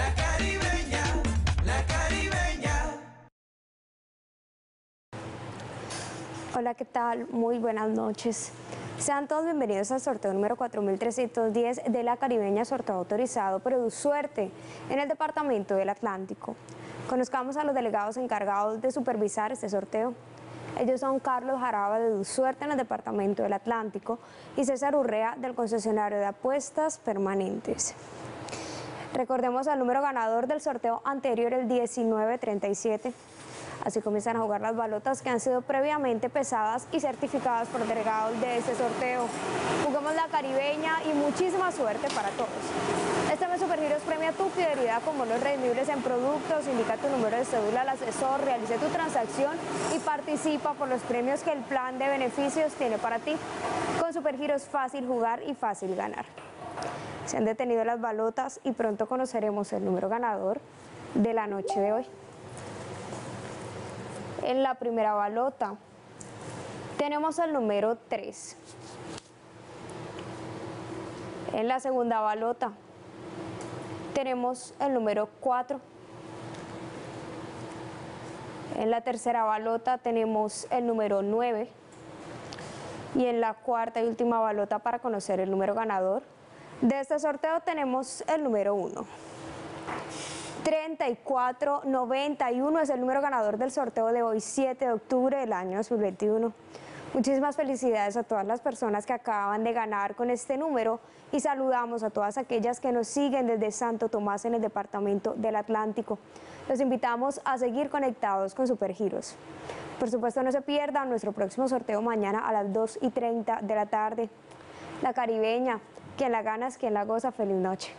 La caribeña, la caribeña. Hola, ¿qué tal? Muy buenas noches. Sean todos bienvenidos al sorteo número 4310 de la caribeña, sorteo autorizado por Suerte en el Departamento del Atlántico. Conozcamos a los delegados encargados de supervisar este sorteo. Ellos son Carlos Jaraba de Dusuerte en el Departamento del Atlántico y César Urrea del concesionario de apuestas permanentes. Recordemos al número ganador del sorteo anterior, el 1937. Así comienzan a jugar las balotas que han sido previamente pesadas y certificadas por delegados de este sorteo. Juguemos la caribeña y muchísima suerte para todos. Este mes Supergiros premia tu fidelidad con bonos redimibles en productos, indica tu número de cédula al asesor, realice tu transacción y participa por los premios que el plan de beneficios tiene para ti. Con Supergiros fácil jugar y fácil ganar. Se han detenido las balotas y pronto conoceremos el número ganador de la noche de hoy en la primera balota. Tenemos el número 3. En la segunda balota tenemos el número 4. En la tercera balota tenemos el número 9. Y en la cuarta y última balota para conocer el número ganador de este sorteo tenemos el número 1. 3491 es el número ganador del sorteo de hoy, 7 de octubre del año 2021. Muchísimas felicidades a todas las personas que acaban de ganar con este número y saludamos a todas aquellas que nos siguen desde Santo Tomás en el departamento del Atlántico. Los invitamos a seguir conectados con Supergiros. Por supuesto no se pierdan nuestro próximo sorteo mañana a las 2 y 30 de la tarde. La caribeña, quien la gana es quien la goza. Feliz noche.